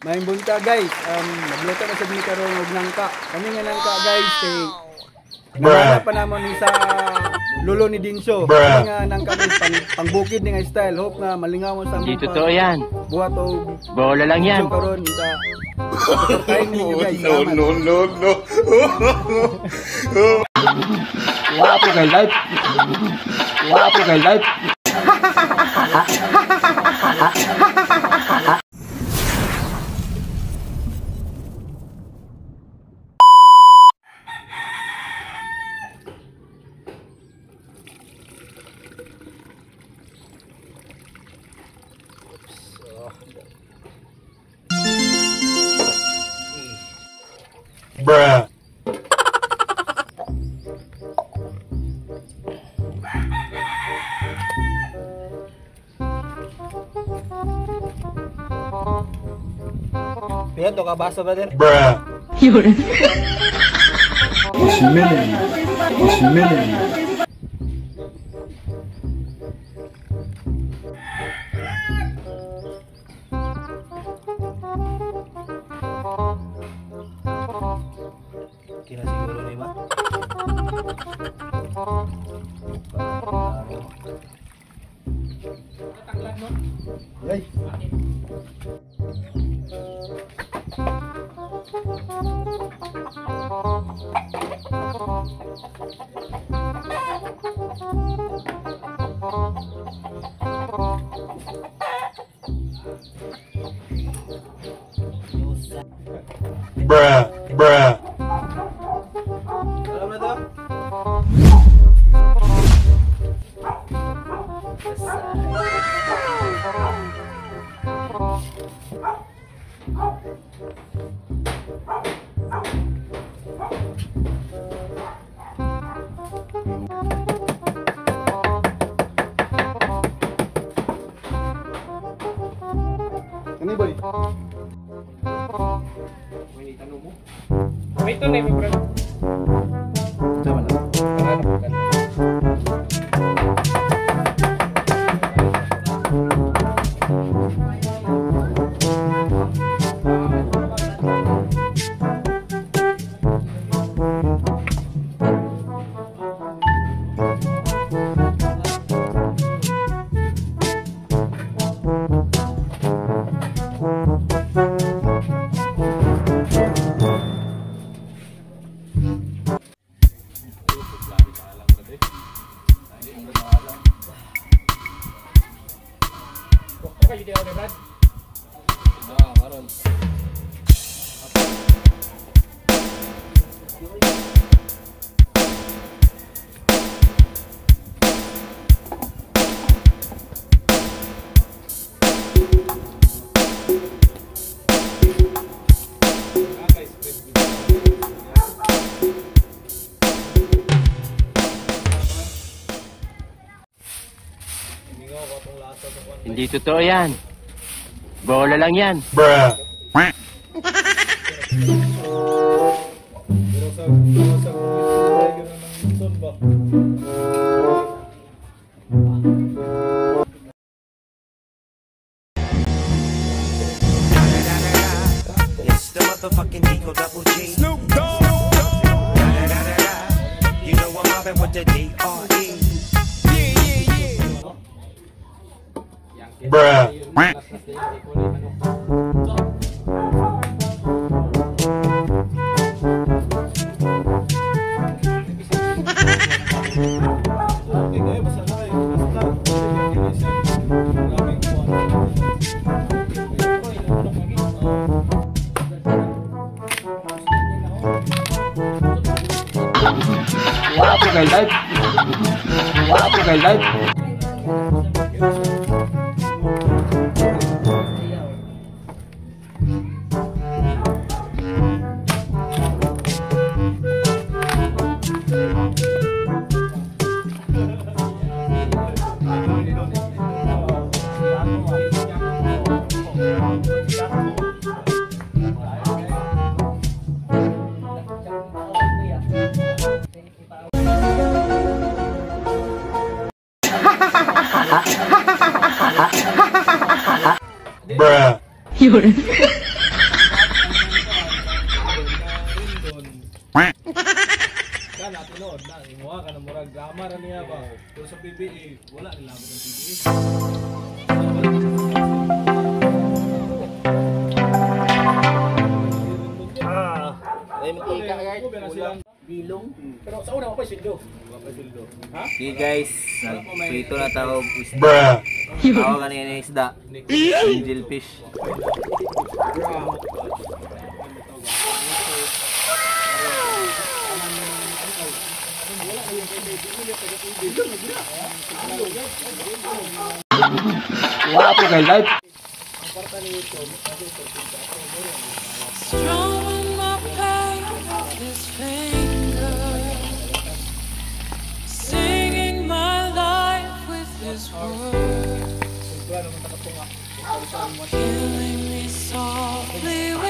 May bunta guys, um, nagluto na sa mi karon og nangka. Kami nga nangka guys kay Nanana pa naman ni sa lulo ni Dinsyo. Kami nga nangka guys pang, pangbukid ni nga style. Hope nga malingaw sa Hindi totoo yan. Buhat o Bola lang yan. Karon sa Kain ninyo guys. no, no, no, no. Wapo kay life. Wapo kay life. Bruh. Piyan to ka basa brother. Bruh. Kira Yay. non. Hindi totoo yan. Bola lang yan. Bruh. Wapo kay life. Tao isda. Bruh. Tawag kanina yung isda. Angel fish. Wala po guys, live. Words, killing me softly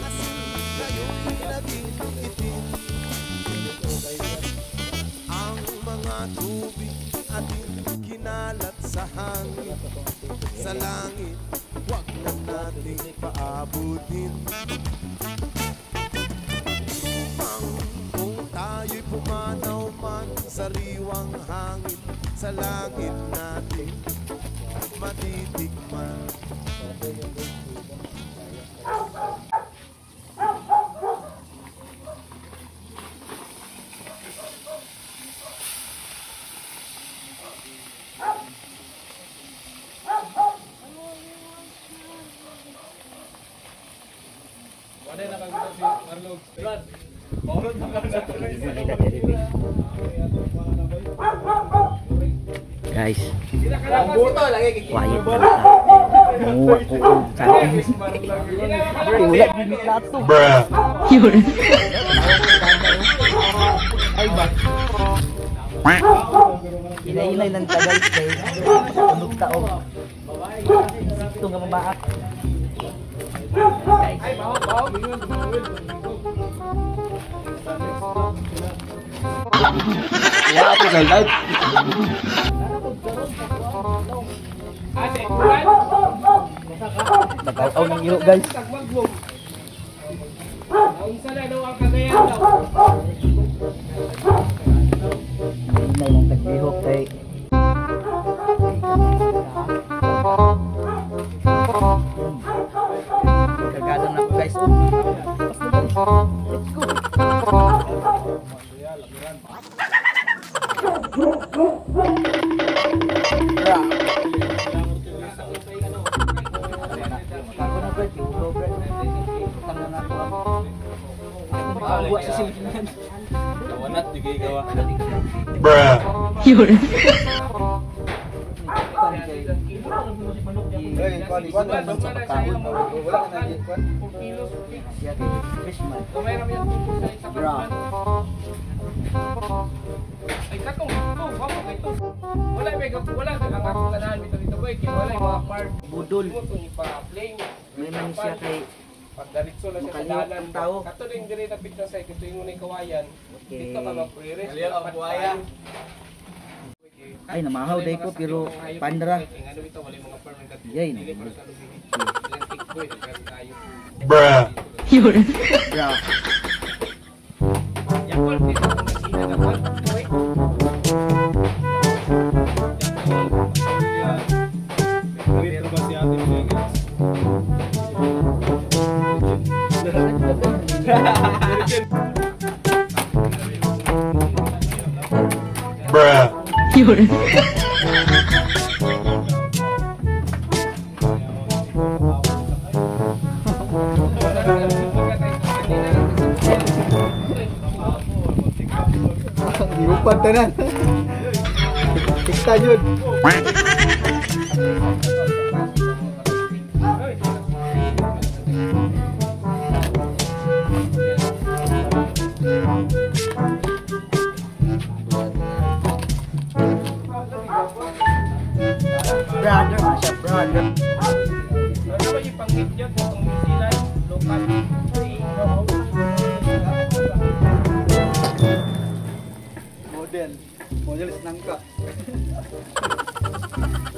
asin, ngayon'y naging itim Ang mga tubig ating kinalat sa hangin Sa langit, na nating paabutin Mang kung tayo'y pumanaw man sa riwang hangin sa langit natin matitikman. Wala na kagito si Marlog. Brad. Bawal na lang Guys, Ang quiet ka na. Manguha ko og kain. Wala gini plato. Bruh. Ilay-ilay lang ta guys tunog taog. Ito nga mabaak. Guys, Ay, bahaw, bahaw. Wala live. Ate, Brad. Nagkakaw ng iro guys. Tagmaglog. Naunsa na daw ang kagayan daw. Ilay lang tagbihok kay Kagado na po guys. Let's sa silinan. Kawanat, di kayo gawa. Bruh. Hey, kwan, kwan, kwan, sa pagkaon mo. Wala ka na kwan. Diretso lang siya sa dalan. ang tao. Kato din diri na picture sa ito yung unang kawayan. Okay. Dito ka mag-pre-rest. Aliyan ang kawayan. Ay namahaw day ko pero pandra. Ano ito, wala yung mga permanent. Yay, Dili na. pa sa lubi. Boy, nagkasi tayo. Bruh. Yeah. Yan, Paul, dito Lupad tanan. Tikta yun.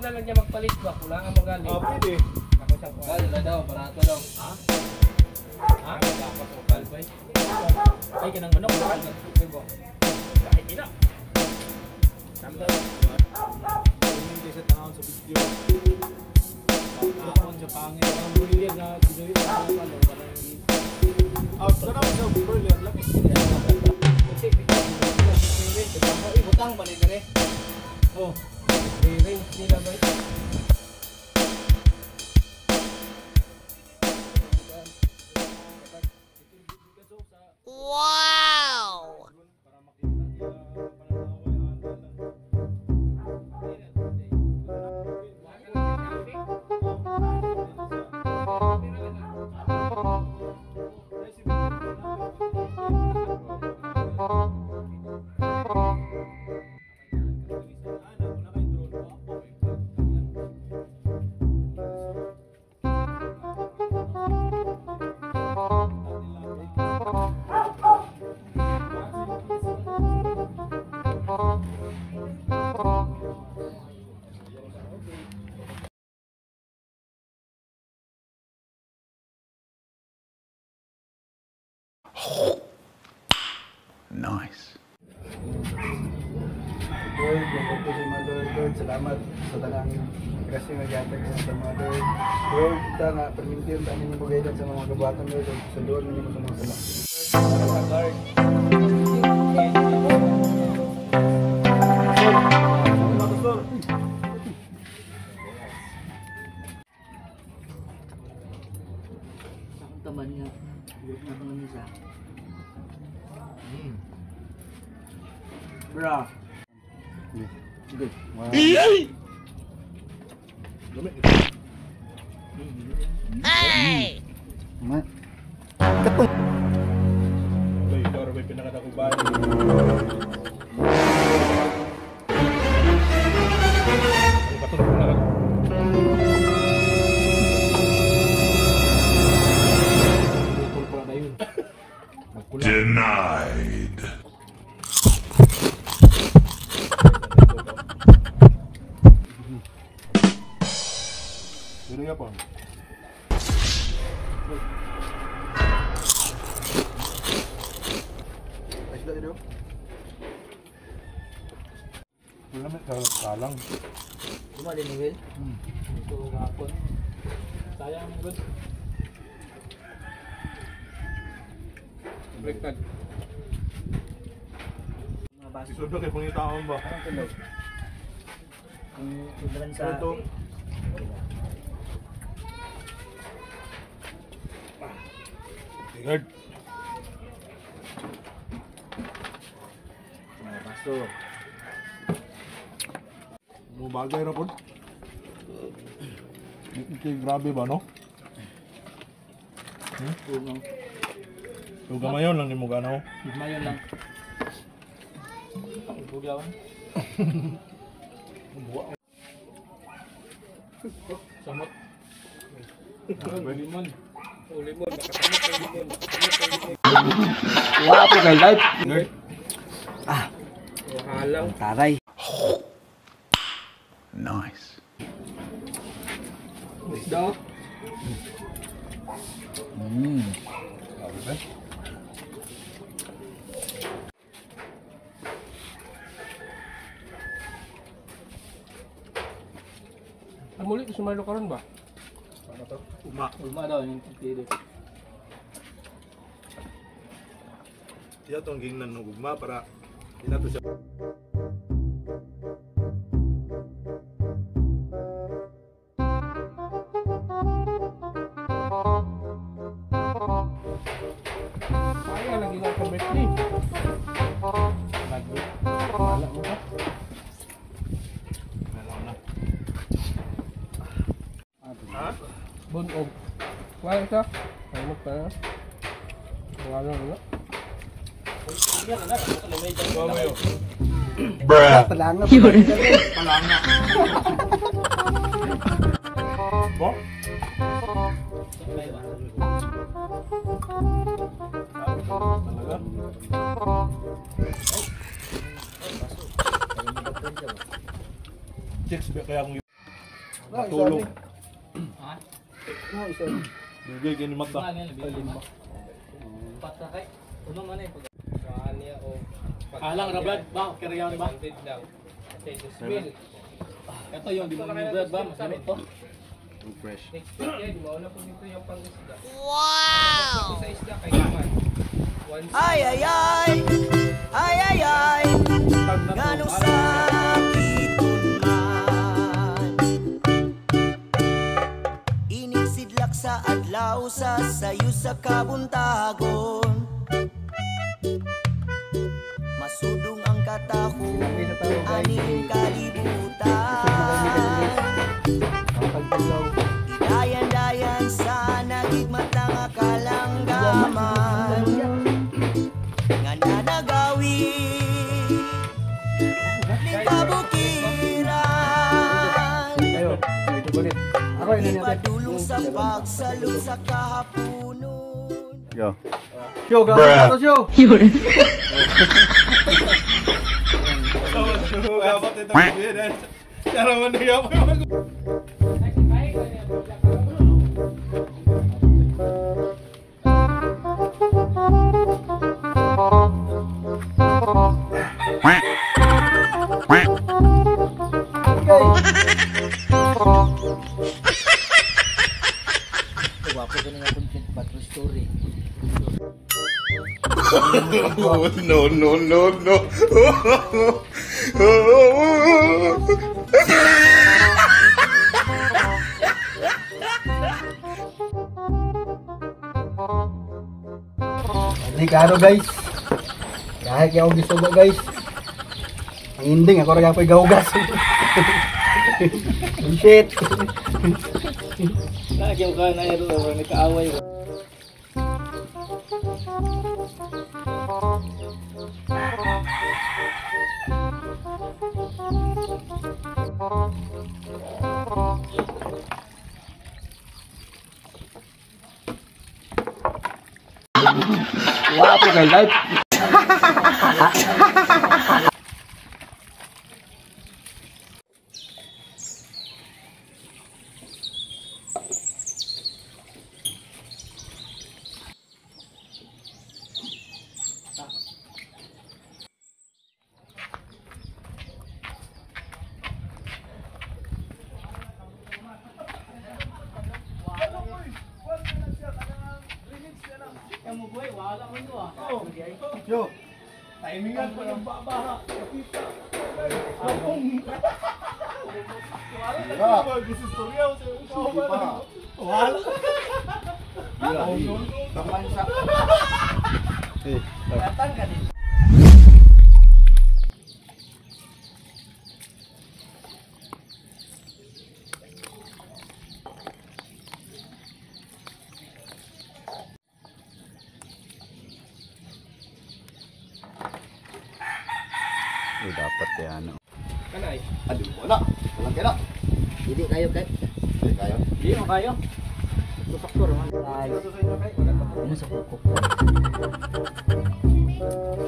na lang niya magpalit ba? Kung lang ang magaling. Oo, pwede. Ako siyang kuha. Kaya na daw, barato daw. Ha? Ha? Dapat mo kalbay. Ay, kanang manok. Diba? Kahit ina. Number. Hindi sa tanawon sa video. Ako sa pangit. Ang brilliant na ginuhit sa mga palo. Out sa naman sa brilliant lang. Kasi, Ibutang ba nila rin? Oh. Re-range nila ba? Lord, Lord, salamat sa tanang kasi nagyatag sa sa Mother. Lord, kita nga, permintiyon tayo ninyo magayon sa mga kabatan, Lord, sa Lord, ninyo sa mga salamat. Lord, Ang taman niya. Bra. 咦。个什么 Sino nga po? Ayos na ito. Wala may kalang. Cuma din ni Will. Ito gapon. Sayang good. Break tag. baso. Isundo kay pangitaon ba? Anong tulog? Yung sobrang sa... Mga baso. Mo bagay ra pod. Okay, grabe ba no? Tunong. So gamayon lang nimo ganaw. Mayon lang. Bugawan. Samot. Limon. Oh, limon. Limon. Wala po kay live. Wahalang. Taray. Isda. Mm. Amuli ko sumalo karon ba? Uma. Ulma daw yung pagpili. Iya tong gingnan ng gugma para inato siya. Sayang lagi lang ka birthday. Lagi. Wala mo ba? Meron na. Ha? Bunog. Wala ka? Ano pa na? Wala na. Bruh. Palanga. Bo? Talaga? Chicks, ba kaya akong tulog. No, isa. Bigay kini mata. Patakay. Tuno man eh. Niya o Alang ra Brad, ba? Kariyan ba? Bandit lang. Say to smell. Ito yung di mo ni Brad ba? Masama ito. Fresh. Next week di mauna po dito yung pangisda. Wow! Sa isda kay Kaman. Once Ay ay ay Ay ay ay Ganong sakit man Inig sa adlaw sa sayo sa kabuntagon Masudong ang guys. aning kalibutan. Dayan-dayan sa nagigmatang akalanggaman Nga nanagawi Ning pabukiran yun. Ipadulong sa pagsalong sa kahapunon Yo. Yo, ito, yo. Dapat ito bigyan. Cara man niya pa. Wapo ko nga content ba true no, no, no, no. Hindi karo guys. Kahit kaya ako gusto mo guys. Ang ending, ako rin ako gahugas. Shit. Nagyaw ka na ero or nagkaaway ko. Wapo kay live. Timingan pa ng babaha. Kapita. Kapong. Wala na Ah. ba? Gusto storya o sa ikaw ba? Wala. Kamansa. Eh, Katang ka din. eh dapat kaya ano. Kanay. Adi mo na. Walang kaya na. Hindi kayo kay. Hindi kayo. Hindi mo kayo. Saktor man. Ay. Ano sa kuko?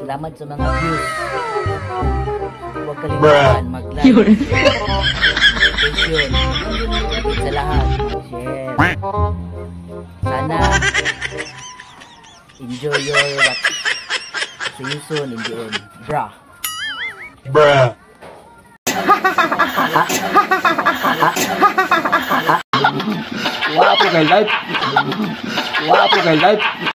Salamat sa mga views. Huwag kalimutan mag-like. Notification. Sa lahat. Share. Sana enjoy your. See you soon in the end. Bra. Bruh. Wala po kay live. Wala po kay live.